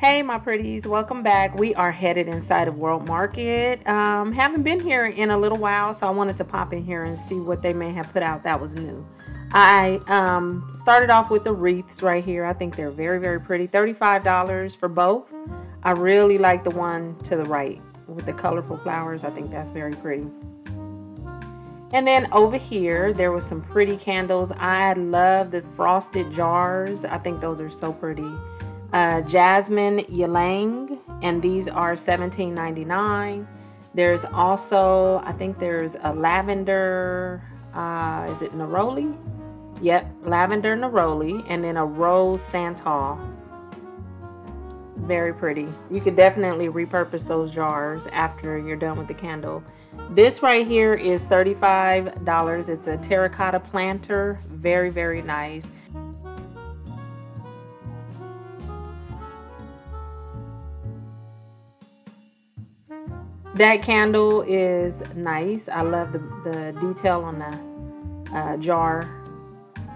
Hey, my pretties, welcome back. We are headed inside of World Market. Um, haven't been here in a little while, so I wanted to pop in here and see what they may have put out that was new. I um, started off with the wreaths right here. I think they're very, very pretty. $35 for both. I really like the one to the right with the colorful flowers. I think that's very pretty. And then over here, there was some pretty candles. I love the frosted jars. I think those are so pretty uh, jasmine ylang, and these are $17.99. There's also, I think there's a lavender, uh, is it neroli? Yep, lavender neroli, and then a rose santal. Very pretty. You could definitely repurpose those jars after you're done with the candle. This right here is $35. It's a terracotta planter. Very, very nice. That candle is nice. I love the, the detail on the uh, jar.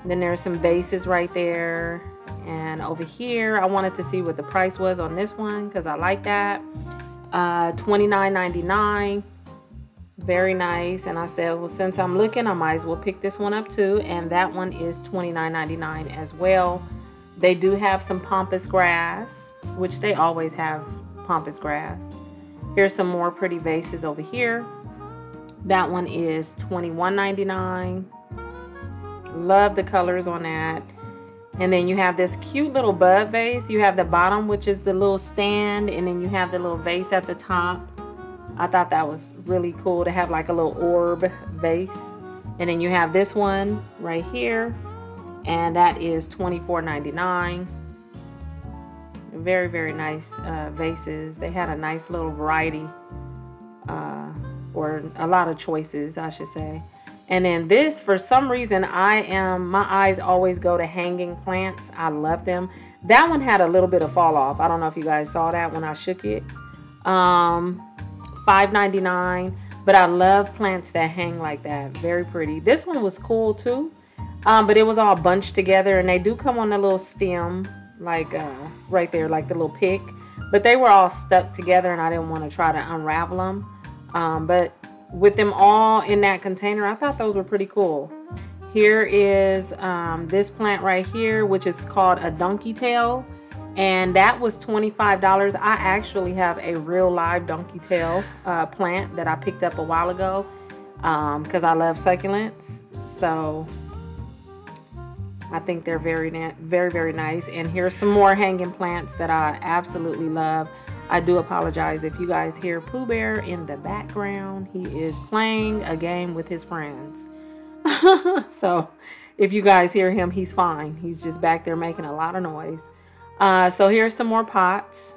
Then there's some vases right there. And over here, I wanted to see what the price was on this one because I like that. Uh, $29.99. Very nice. And I said, well, since I'm looking, I might as well pick this one up too. And that one is $29.99 as well. They do have some pampas grass, which they always have pampas grass. Here's some more pretty vases over here. That one is $21.99. Love the colors on that. And then you have this cute little bud vase. You have the bottom, which is the little stand, and then you have the little vase at the top. I thought that was really cool to have like a little orb vase. And then you have this one right here, and that is $24.99 very very nice uh, vases. They had a nice little variety uh, or a lot of choices I should say. And then this for some reason I am my eyes always go to hanging plants. I love them. That one had a little bit of fall off. I don't know if you guys saw that when I shook it. Um $5.99 but I love plants that hang like that. Very pretty. This one was cool too. Um, but it was all bunched together and they do come on a little stem like uh, right there, like the little pick. But they were all stuck together and I didn't want to try to unravel them. Um, but with them all in that container, I thought those were pretty cool. Here is um, this plant right here, which is called a donkey tail. And that was $25. I actually have a real live donkey tail uh, plant that I picked up a while ago because um, I love succulents. So I think they're very, very, very nice. And here's some more hanging plants that I absolutely love. I do apologize if you guys hear Pooh Bear in the background. He is playing a game with his friends. so if you guys hear him, he's fine. He's just back there making a lot of noise. Uh, so here's some more pots.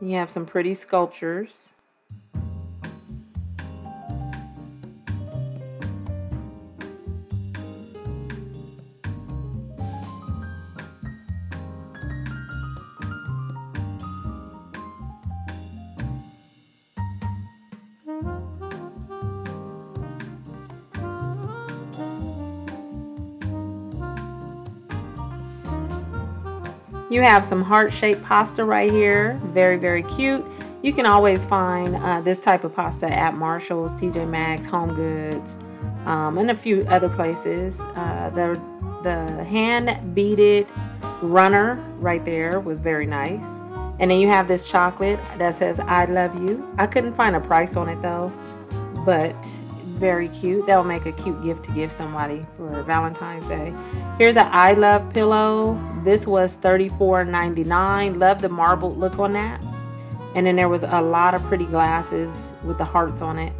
You have some pretty sculptures. You have some heart-shaped pasta right here. Very, very cute. You can always find uh, this type of pasta at Marshall's, TJ Maxx, Home Goods, um, and a few other places. Uh, the, the hand-beaded runner right there was very nice. And then you have this chocolate that says, I love you. I couldn't find a price on it though, but very cute. That'll make a cute gift to give somebody for Valentine's Day. Here's an I love pillow. This was $34.99. Love the marbled look on that. And then there was a lot of pretty glasses with the hearts on it.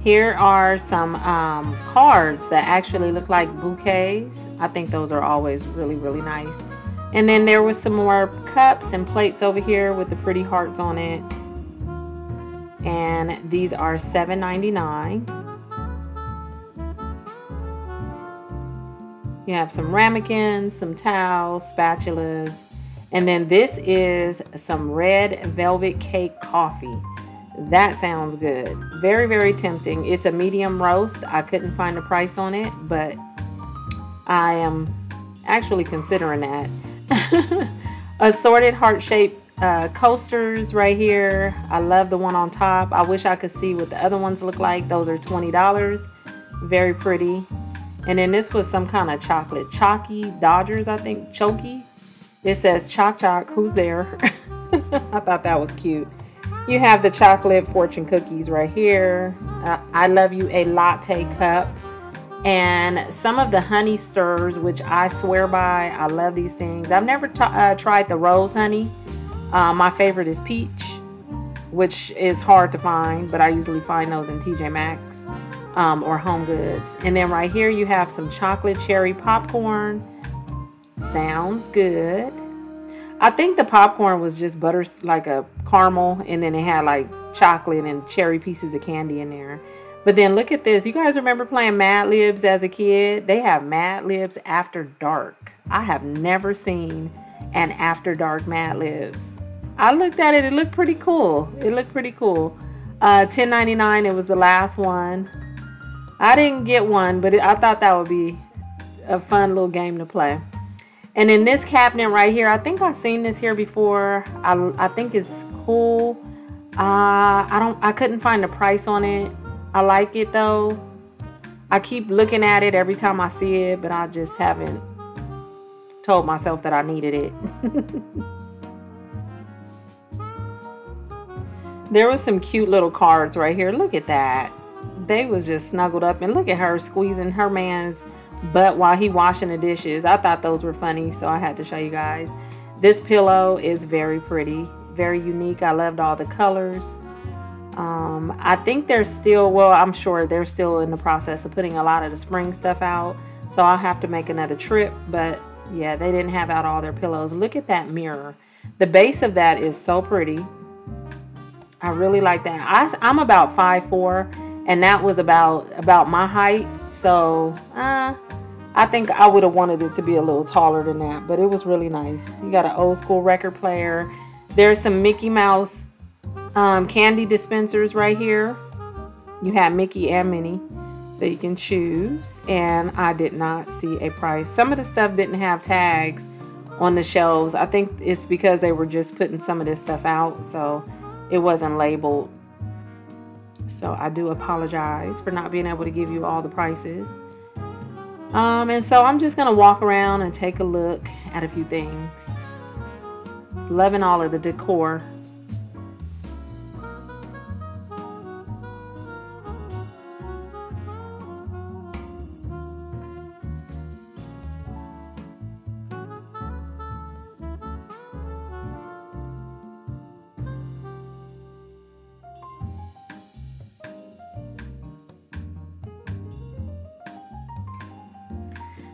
Here are some um, cards that actually look like bouquets. I think those are always really, really nice. And then there was some more cups and plates over here with the pretty hearts on it. And these are $7.99. You have some ramekins, some towels, spatulas, and then this is some red velvet cake coffee. That sounds good. Very, very tempting. It's a medium roast. I couldn't find a price on it, but I am actually considering that. Assorted heart-shaped uh, coasters right here. I love the one on top. I wish I could see what the other ones look like. Those are $20. Very pretty. And then this was some kind of chocolate. Chalky Dodgers, I think. Choky. It says Choc Choc, who's there? I thought that was cute. You have the chocolate fortune cookies right here. Uh, I love you a latte cup. And some of the honey stirs, which I swear by. I love these things. I've never uh, tried the rose honey. Uh, my favorite is peach, which is hard to find, but I usually find those in TJ Maxx um, or Home Goods. And then right here you have some chocolate cherry popcorn. Sounds good. I think the popcorn was just butter, like a caramel, and then it had like chocolate and cherry pieces of candy in there. But then look at this. You guys remember playing Mad Libs as a kid? They have Mad Libs After Dark. I have never seen an After Dark Mad Libs. I looked at it. It looked pretty cool. It looked pretty cool. Uh, 10.99. It was the last one. I didn't get one, but I thought that would be a fun little game to play. And in this cabinet right here, I think I've seen this here before. I, I think it's cool. Uh, I don't. I couldn't find the price on it. I like it though. I keep looking at it every time I see it, but I just haven't told myself that I needed it. there was some cute little cards right here. Look at that they was just snuggled up and look at her squeezing her man's butt while he washing the dishes. I thought those were funny, so I had to show you guys. This pillow is very pretty, very unique. I loved all the colors. Um, I think they're still, well, I'm sure they're still in the process of putting a lot of the spring stuff out. So I'll have to make another trip. But yeah, they didn't have out all their pillows. Look at that mirror. The base of that is so pretty. I really like that. I, I'm about five four and that was about about my height. So uh, I think I would have wanted it to be a little taller than that, but it was really nice. You got an old school record player. There's some Mickey Mouse um, candy dispensers right here. You have Mickey and Minnie, so you can choose. And I did not see a price. Some of the stuff didn't have tags on the shelves. I think it's because they were just putting some of this stuff out, so it wasn't labeled so I do apologize for not being able to give you all the prices. Um, and so I'm just going to walk around and take a look at a few things. Loving all of the decor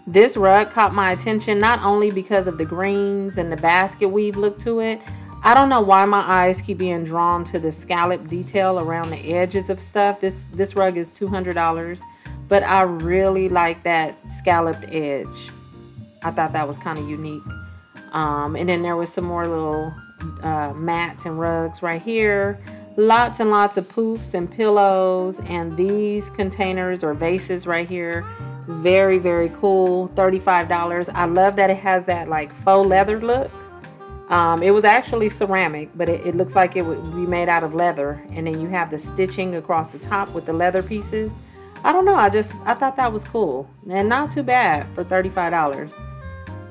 This rug caught my attention not only because of the greens and the basket weave look to it. I don't know why my eyes keep being drawn to the scallop detail around the edges of stuff. This this rug is $200, but I really like that scalloped edge. I thought that was kind of unique. Um, and then there was some more little uh, mats and rugs right here. Lots and lots of poofs and pillows and these containers or vases right here very, very cool. $35. I love that it has that like faux leather look. Um, it was actually ceramic, but it, it, looks like it would be made out of leather. And then you have the stitching across the top with the leather pieces. I don't know. I just, I thought that was cool. And not too bad for $35.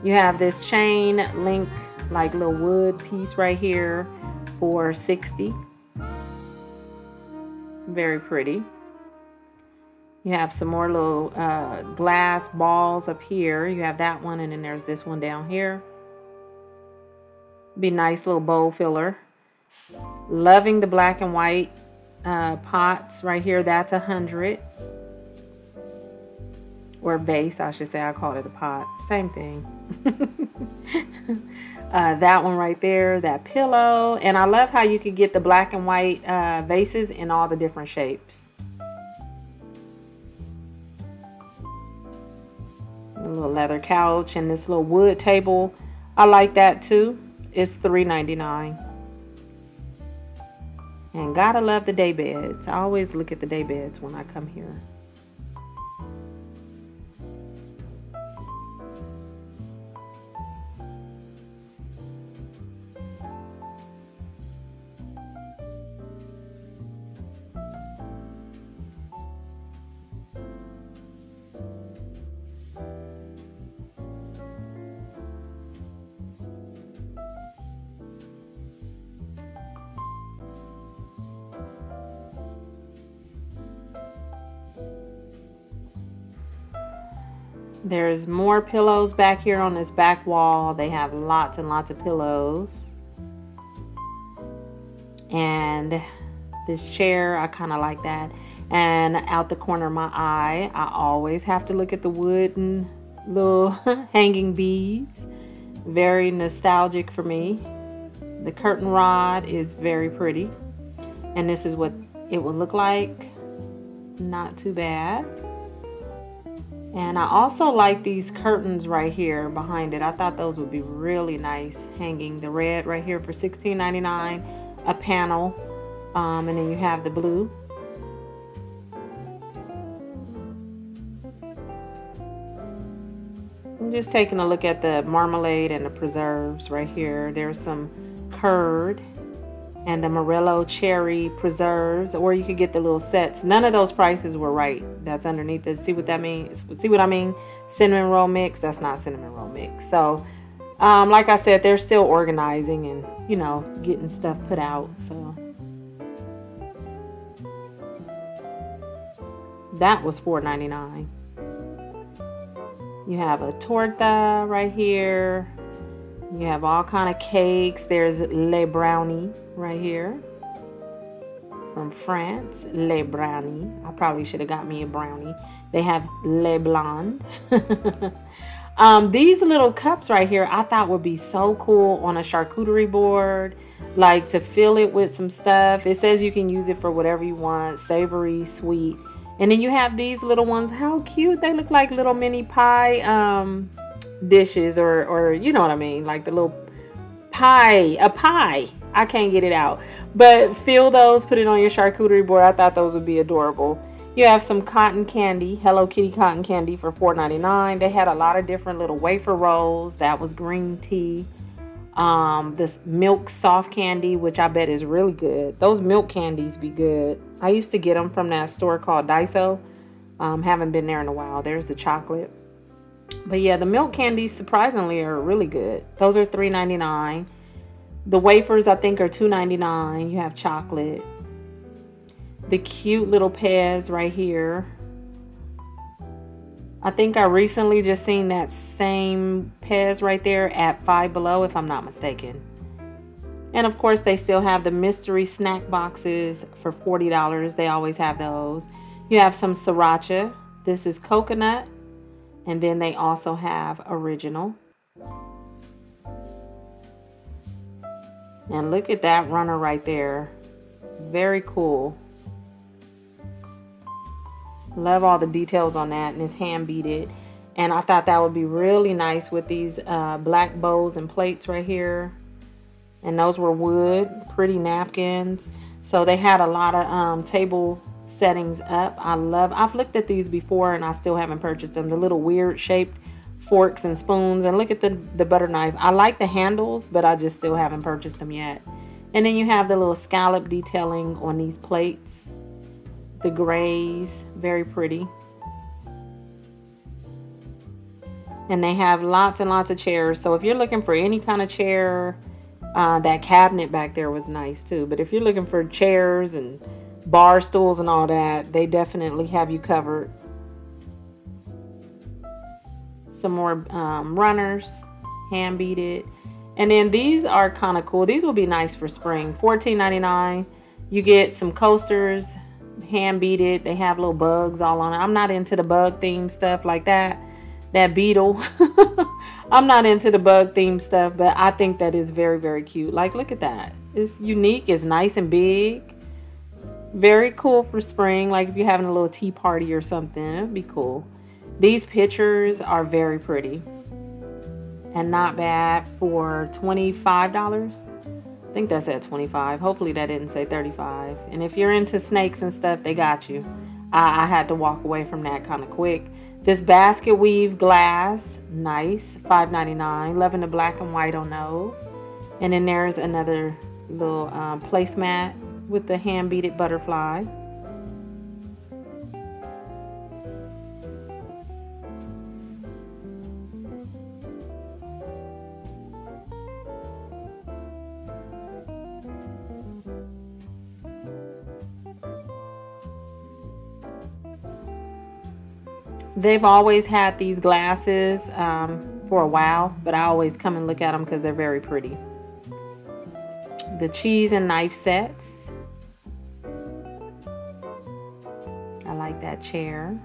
You have this chain link, like little wood piece right here for 60 Very pretty. You have some more little uh, glass balls up here. You have that one, and then there's this one down here. Be nice little bowl filler. Loving the black and white uh, pots right here. That's a hundred. Or vase, I should say. I call it a pot. Same thing. uh, that one right there, that pillow. And I love how you can get the black and white uh, vases in all the different shapes. Little leather couch and this little wood table. I like that too. It's $3.99. And gotta love the day beds. I always look at the day beds when I come here. There's more pillows back here on this back wall. They have lots and lots of pillows. And this chair, I kind of like that. And out the corner of my eye, I always have to look at the wooden little hanging beads. Very nostalgic for me. The curtain rod is very pretty. And this is what it would look like. Not too bad. And I also like these curtains right here behind it. I thought those would be really nice hanging. The red right here for $16.99, a panel. Um, and then you have the blue. I'm just taking a look at the marmalade and the preserves right here. There's some curd and the Morello cherry preserves, or you could get the little sets. None of those prices were right. That's underneath this. See what that means? See what I mean? Cinnamon roll mix. That's not cinnamon roll mix. So, um, like I said, they're still organizing and you know getting stuff put out. So that was $4.99. You have a torta right here. You have all kind of cakes. There's Le Brownie right here from France, Le Brownie. I probably should have got me a brownie. They have Le Blonde. um, these little cups right here, I thought would be so cool on a charcuterie board. Like to fill it with some stuff. It says you can use it for whatever you want, savory, sweet. And then you have these little ones. How cute. They look like little mini pie um, dishes or or you know what I mean, like the little pie, a pie. I can't get it out. But fill those, put it on your charcuterie board. I thought those would be adorable. You have some cotton candy, Hello Kitty cotton candy for $4.99. They had a lot of different little wafer rolls. That was green tea. Um, this milk soft candy, which I bet is really good. Those milk candies be good. I used to get them from that store called Daiso. Um, haven't been there in a while. There's the chocolate. But yeah, the milk candies surprisingly are really good. Those are $3.99. The wafers I think are $2.99. You have chocolate. The cute little Pez right here. I think I recently just seen that same Pez right there at Five Below if I'm not mistaken. And of course they still have the mystery snack boxes for $40. They always have those. You have some sriracha. This is coconut and then they also have original. And look at that runner right there. Very cool. Love all the details on that and it's hand beaded. And I thought that would be really nice with these uh, black bowls and plates right here. And those were wood, pretty napkins. So they had a lot of um, table settings up. I love, I've looked at these before and I still haven't purchased them. The little weird shaped forks and spoons. And look at the, the butter knife. I like the handles, but I just still haven't purchased them yet. And then you have the little scallop detailing on these plates. The grays, very pretty. And they have lots and lots of chairs. So if you're looking for any kind of chair, uh, that cabinet back there was nice too. But if you're looking for chairs and bar stools and all that, they definitely have you covered. Some more um, runners, hand beaded. And then these are kind of cool. These will be nice for spring. $14.99. You get some coasters, hand beaded. They have little bugs all on it. I'm not into the bug theme stuff like that. That beetle. I'm not into the bug theme stuff, but I think that is very, very cute. Like, look at that. It's unique. It's nice and big. Very cool for spring. Like if you're having a little tea party or something, it'd be cool. These pictures are very pretty and not bad for $25. I think that's at 25. Hopefully that didn't say 35. And if you're into snakes and stuff, they got you. I, I had to walk away from that kind of quick. This basket weave glass, nice, $5.99. Loving the black and white on those. And then there's another little um, placemat with the hand beaded butterfly. They've always had these glasses um, for a while, but I always come and look at them because they're very pretty. The cheese and knife sets. Chair.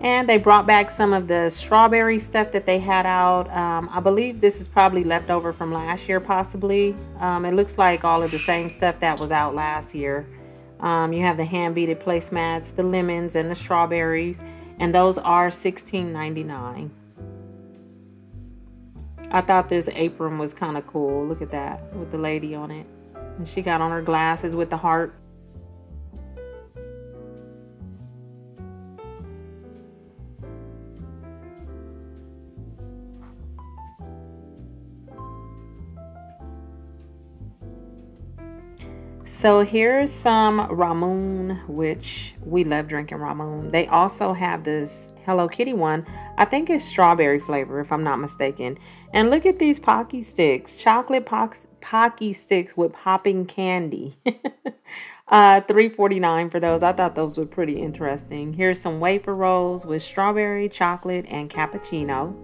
And they brought back some of the strawberry stuff that they had out. Um, I believe this is probably left over from last year, possibly. Um, it looks like all of the same stuff that was out last year. Um, you have the hand beaded placemats, the lemons, and the strawberries. And those are $16.99. I thought this apron was kind of cool. Look at that with the lady on it. And she got on her glasses with the heart. So here's some Ramune, which we love drinking Ramune. They also have this Hello Kitty one. I think it's strawberry flavor, if I'm not mistaken. And look at these Pocky sticks. Chocolate Pocky sticks with popping candy. uh, $3.49 for those. I thought those were pretty interesting. Here's some wafer rolls with strawberry, chocolate, and cappuccino.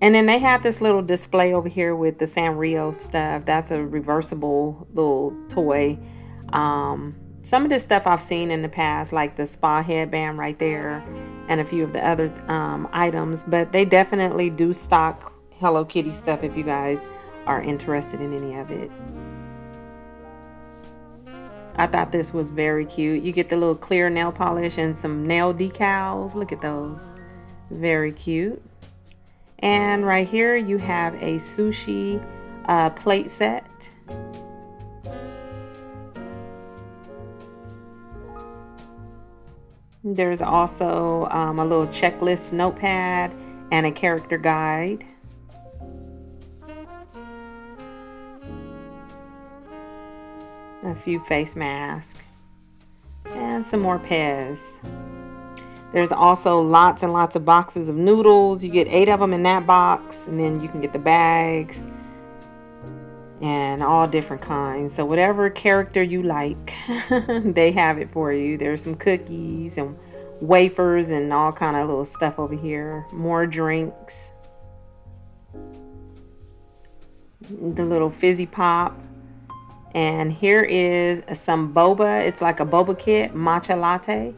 And then they have this little display over here with the Sanrio stuff. That's a reversible little toy. Um, some of this stuff I've seen in the past, like the spa headband right there, and a few of the other um, items. But they definitely do stock Hello Kitty stuff if you guys are interested in any of it. I thought this was very cute. You get the little clear nail polish and some nail decals. Look at those. Very cute. And right here you have a sushi uh, plate set. There's also um, a little checklist notepad and a character guide. A few face masks and some more Pez. There's also lots and lots of boxes of noodles. You get eight of them in that box, and then you can get the bags and all different kinds. So whatever character you like, they have it for you. There's some cookies and wafers and all kind of little stuff over here. More drinks. The little fizzy pop. And here is some boba. It's like a boba kit, matcha latte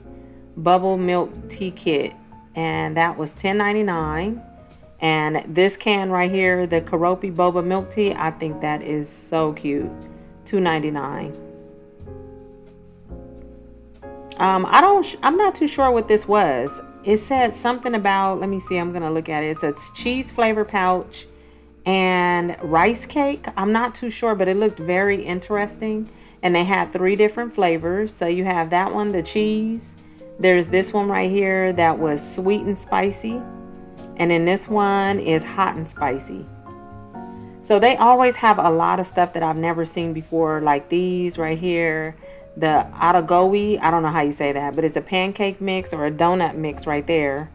bubble milk tea kit. And that was $10.99 and this can right here the Keroppi boba milk tea I think that is so cute. $2.99 um, I don't I'm not too sure what this was. It said something about let me see I'm gonna look at it. It's a cheese flavor pouch and rice cake. I'm not too sure but it looked very interesting. And they had three different flavors. So you have that one the cheese there's this one right here that was sweet and spicy. And then this one is hot and spicy. So they always have a lot of stuff that I've never seen before, like these right here. The Atagowi, I don't know how you say that, but it's a pancake mix or a donut mix right there.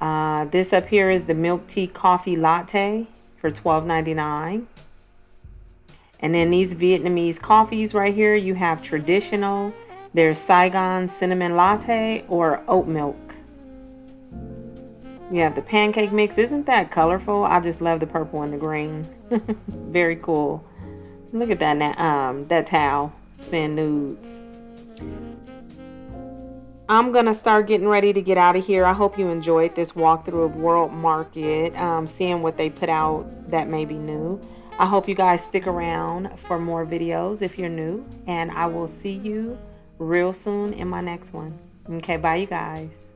Uh, this up here is the milk tea coffee latte for $12.99. And then these Vietnamese coffees right here, you have traditional. There's Saigon cinnamon latte or oat milk. You have the pancake mix. Isn't that colorful? I just love the purple and the green. Very cool. Look at that um that towel. Send nudes. I'm gonna start getting ready to get out of here. I hope you enjoyed this walkthrough of World Market, um, seeing what they put out that may be new. I hope you guys stick around for more videos if you're new. And I will see you real soon in my next one. Okay, bye you guys.